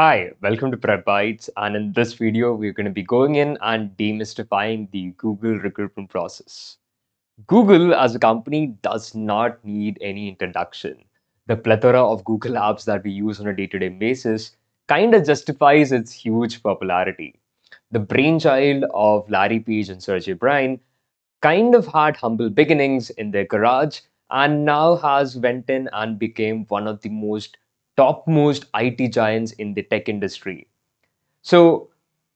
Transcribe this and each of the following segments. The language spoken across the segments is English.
Hi, welcome to Prep Bytes, and in this video, we're going to be going in and demystifying the Google recruitment process. Google as a company does not need any introduction. The plethora of Google apps that we use on a day-to-day basis kind of justifies its huge popularity. The brainchild of Larry Page and Sergey Brin kind of had humble beginnings in their garage and now has went in and became one of the most topmost IT giants in the tech industry. So,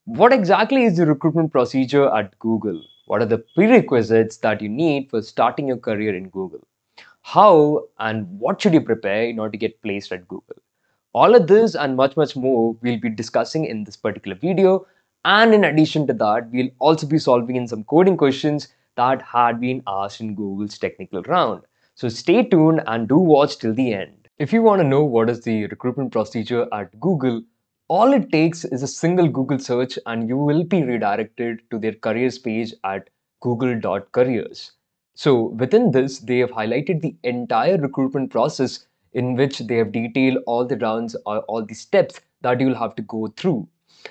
what exactly is the recruitment procedure at Google? What are the prerequisites that you need for starting your career in Google? How and what should you prepare in order to get placed at Google? All of this and much, much more we'll be discussing in this particular video. And in addition to that, we'll also be solving in some coding questions that had been asked in Google's technical round. So stay tuned and do watch till the end. If you want to know what is the recruitment procedure at Google, all it takes is a single Google search and you will be redirected to their careers page at google.careers. So within this, they have highlighted the entire recruitment process in which they have detailed all the rounds or all the steps that you'll have to go through.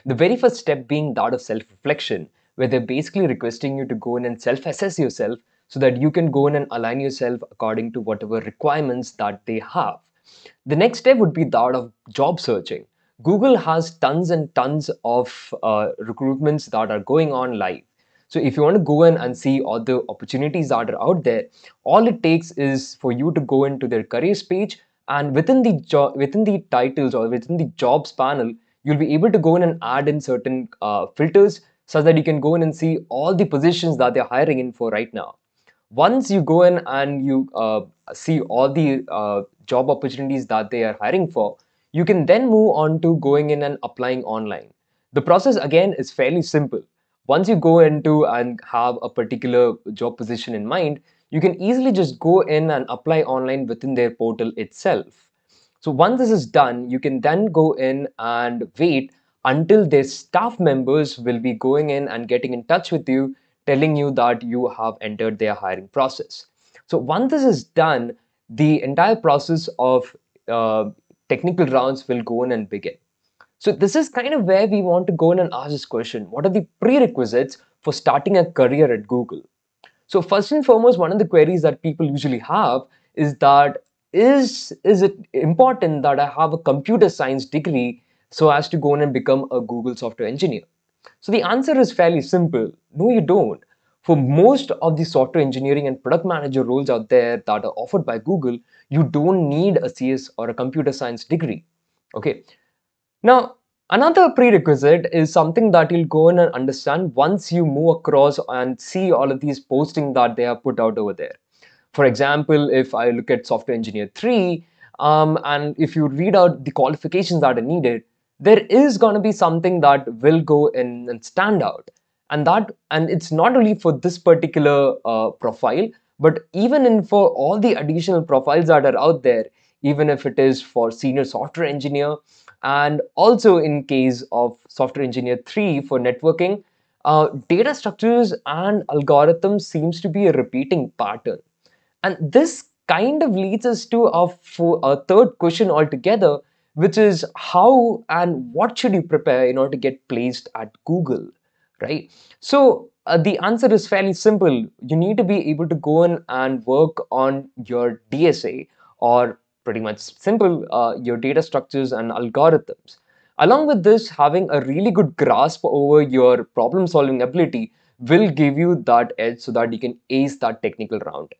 The very first step being that of self-reflection, where they're basically requesting you to go in and self-assess yourself so that you can go in and align yourself according to whatever requirements that they have. The next step would be that of job searching. Google has tons and tons of uh, recruitments that are going on live. So if you want to go in and see all the opportunities that are out there, all it takes is for you to go into their careers page and within the job within the titles or within the jobs panel, you'll be able to go in and add in certain uh, filters so that you can go in and see all the positions that they're hiring in for right now. Once you go in and you uh, see all the uh, job opportunities that they are hiring for, you can then move on to going in and applying online. The process again is fairly simple. Once you go into and have a particular job position in mind, you can easily just go in and apply online within their portal itself. So once this is done, you can then go in and wait until their staff members will be going in and getting in touch with you, telling you that you have entered their hiring process. So once this is done, the entire process of uh, technical rounds will go in and begin. So this is kind of where we want to go in and ask this question. What are the prerequisites for starting a career at Google? So first and foremost, one of the queries that people usually have is that is, is it important that I have a computer science degree so as to go in and become a Google software engineer? So the answer is fairly simple. No, you don't for most of the software engineering and product manager roles out there that are offered by Google, you don't need a CS or a computer science degree. Okay. Now, another prerequisite is something that you'll go in and understand once you move across and see all of these postings that they have put out over there. For example, if I look at software engineer 3, um, and if you read out the qualifications that are needed, there is going to be something that will go in and stand out and that and it's not only for this particular uh, profile but even in for all the additional profiles that are out there even if it is for senior software engineer and also in case of software engineer 3 for networking uh, data structures and algorithms seems to be a repeating pattern. And this kind of leads us to a, a third question altogether which is how and what should you prepare in order to get placed at google right? So uh, the answer is fairly simple. You need to be able to go in and work on your DSA or pretty much simple, uh, your data structures and algorithms. Along with this, having a really good grasp over your problem solving ability will give you that edge so that you can ace that technical round.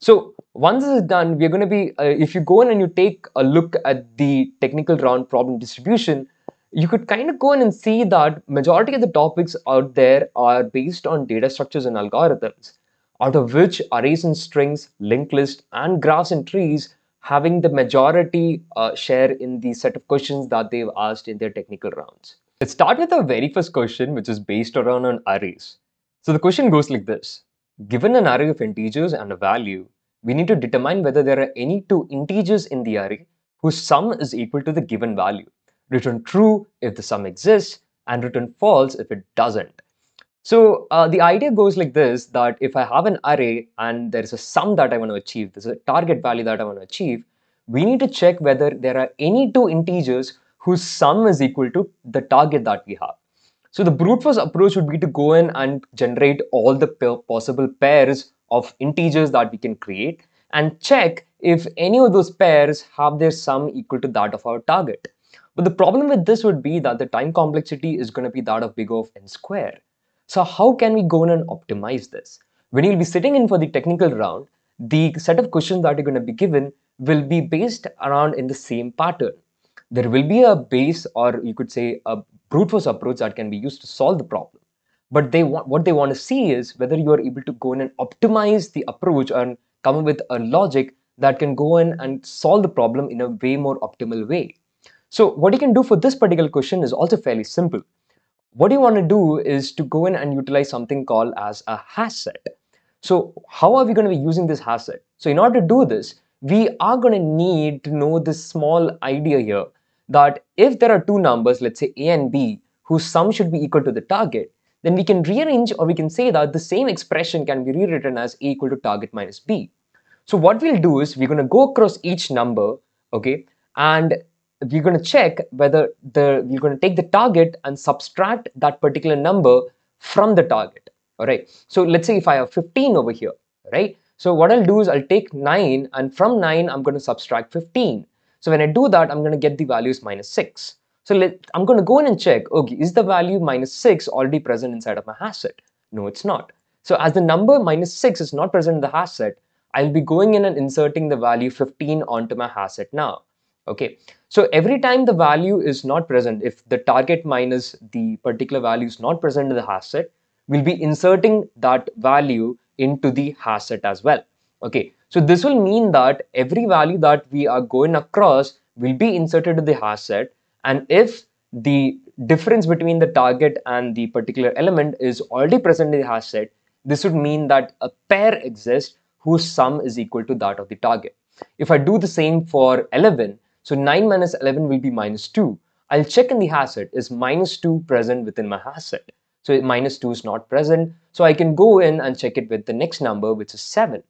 So once this is done, we're going to be, uh, if you go in and you take a look at the technical round problem distribution, you could kind of go in and see that majority of the topics out there are based on data structures and algorithms, out of which arrays and strings, linked list, and graphs and trees having the majority uh, share in the set of questions that they've asked in their technical rounds. Let's start with the very first question, which is based around on arrays. So the question goes like this. Given an array of integers and a value, we need to determine whether there are any two integers in the array whose sum is equal to the given value return true if the sum exists, and return false if it doesn't. So uh, the idea goes like this, that if I have an array and there is a sum that I want to achieve, there's a target value that I want to achieve, we need to check whether there are any two integers whose sum is equal to the target that we have. So the brute force approach would be to go in and generate all the possible pairs of integers that we can create and check if any of those pairs have their sum equal to that of our target. But the problem with this would be that the time complexity is going to be that of big O of n square. So how can we go in and optimize this? When you'll be sitting in for the technical round, the set of questions that you're going to be given will be based around in the same pattern. There will be a base or you could say a brute force approach that can be used to solve the problem. But they want, what they want to see is whether you are able to go in and optimize the approach and come up with a logic that can go in and solve the problem in a way more optimal way. So what you can do for this particular question is also fairly simple. What you want to do is to go in and utilize something called as a hash set. So how are we going to be using this hash set? So in order to do this, we are going to need to know this small idea here that if there are two numbers, let's say a and b, whose sum should be equal to the target, then we can rearrange or we can say that the same expression can be rewritten as a equal to target minus b. So what we'll do is we're going to go across each number, okay, and we're going to check whether the we're going to take the target and subtract that particular number from the target. All right. So let's say if I have 15 over here, right? So what I'll do is I'll take 9 and from 9 I'm going to subtract 15. So when I do that, I'm going to get the values minus 6. So let, I'm going to go in and check, okay, is the value minus 6 already present inside of my hash set? No, it's not. So as the number minus 6 is not present in the hash set, I'll be going in and inserting the value 15 onto my hash set now. Okay, so every time the value is not present, if the target minus the particular value is not present in the hash set, we'll be inserting that value into the hash set as well. Okay, so this will mean that every value that we are going across will be inserted to the hash set and if the difference between the target and the particular element is already present in the hash set, this would mean that a pair exists whose sum is equal to that of the target. If I do the same for 11, so 9 minus 11 will be minus 2. I'll check in the hash set, is minus 2 present within my hash set? So minus 2 is not present. So I can go in and check it with the next number, which is 7.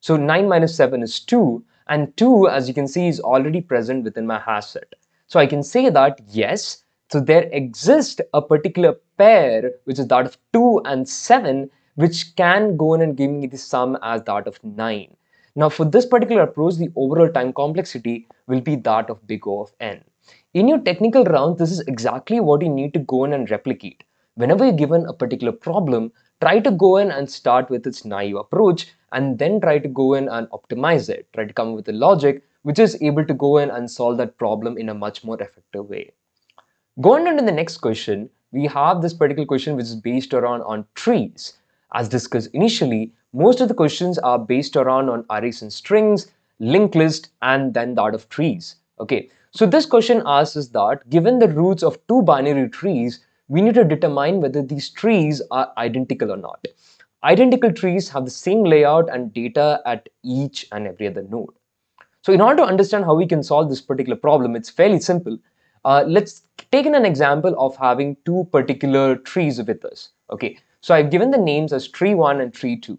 So 9 minus 7 is 2. And 2, as you can see, is already present within my hash set. So I can say that, yes, so there exists a particular pair, which is that of 2 and 7, which can go in and give me the sum as that of 9. Now for this particular approach, the overall time complexity will be that of big O of n. In your technical round, this is exactly what you need to go in and replicate. Whenever you're given a particular problem, try to go in and start with its naive approach and then try to go in and optimize it. Try to come up with a logic which is able to go in and solve that problem in a much more effective way. Going on to the next question, we have this particular question which is based around on trees. As discussed initially, most of the questions are based around on arrays and strings, linked list, and then that of trees. Okay, so this question asks us that given the roots of two binary trees, we need to determine whether these trees are identical or not. Identical trees have the same layout and data at each and every other node. So in order to understand how we can solve this particular problem, it's fairly simple. Uh, let's take an example of having two particular trees with us. Okay, so I've given the names as tree 1 and tree 2.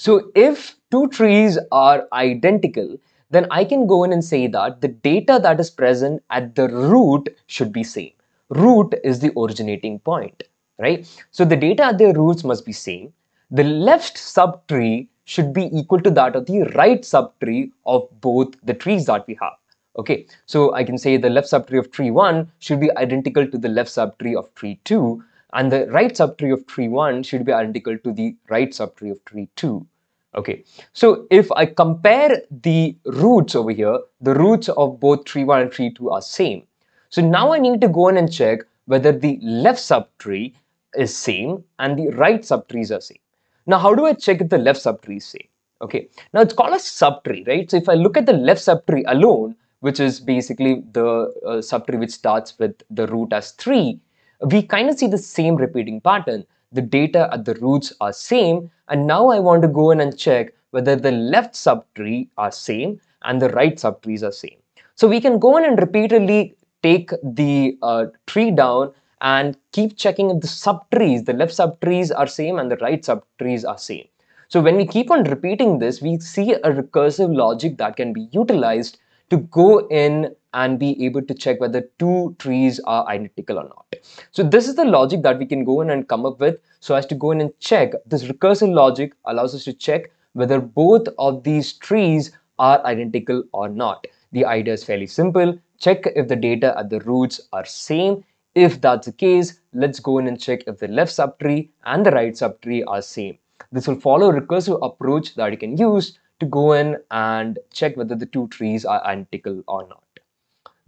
So if two trees are identical, then I can go in and say that the data that is present at the root should be same. Root is the originating point, right? So the data at the roots must be same. The left subtree should be equal to that of the right subtree of both the trees that we have. Okay, so I can say the left subtree of tree 1 should be identical to the left subtree of tree 2 and the right subtree of tree 1 should be identical to the right subtree of tree 2. Okay, so if I compare the roots over here, the roots of both tree 1 and tree 2 are same. So now I need to go in and check whether the left subtree is same and the right subtrees are same. Now how do I check if the left subtree is same? Okay, now it's called a subtree, right? So if I look at the left subtree alone, which is basically the uh, subtree which starts with the root as 3, we kind of see the same repeating pattern. The data at the roots are same and now I want to go in and check whether the left subtree are same and the right subtrees are same. So we can go in and repeatedly take the uh, tree down and keep checking if the subtrees, the left subtrees are same and the right subtrees are same. So when we keep on repeating this, we see a recursive logic that can be utilized to go in and be able to check whether two trees are identical or not. So this is the logic that we can go in and come up with so as to go in and check. This recursive logic allows us to check whether both of these trees are identical or not. The idea is fairly simple. Check if the data at the roots are same. If that's the case, let's go in and check if the left subtree and the right subtree are same. This will follow a recursive approach that you can use to go in and check whether the two trees are identical or not.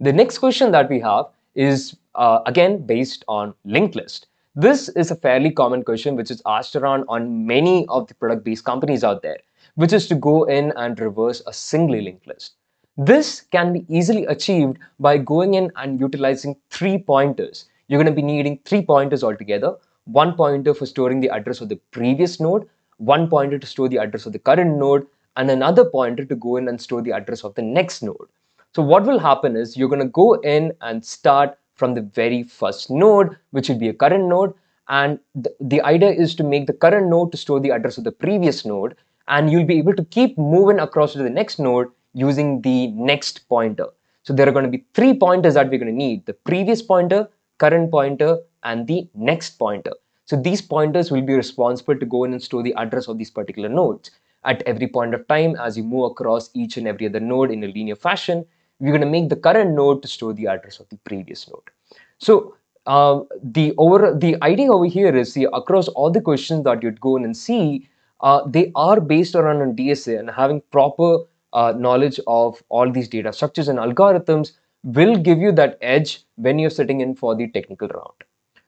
The next question that we have is uh, again based on linked list. This is a fairly common question which is asked around on many of the product based companies out there, which is to go in and reverse a singly linked list. This can be easily achieved by going in and utilizing three pointers. You're going to be needing three pointers altogether. One pointer for storing the address of the previous node, one pointer to store the address of the current node, and another pointer to go in and store the address of the next node. So what will happen is you're going to go in and start from the very first node, which will be a current node. And th the idea is to make the current node to store the address of the previous node. And you'll be able to keep moving across to the next node using the next pointer. So there are going to be three pointers that we're going to need, the previous pointer, current pointer, and the next pointer. So these pointers will be responsible to go in and store the address of these particular nodes. At every point of time, as you move across each and every other node in a linear fashion, we're going to make the current node to store the address of the previous node. So uh, the over the idea over here is see across all the questions that you'd go in and see, uh, they are based around on DSA and having proper uh, knowledge of all these data structures and algorithms will give you that edge when you're sitting in for the technical round.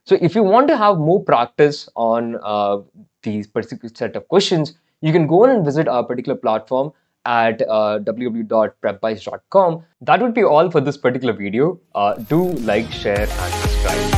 So if you want to have more practice on uh, these particular set of questions, you can go and visit our particular platform at uh, www.prepbytes.com. That would be all for this particular video. Uh, do like, share, and subscribe.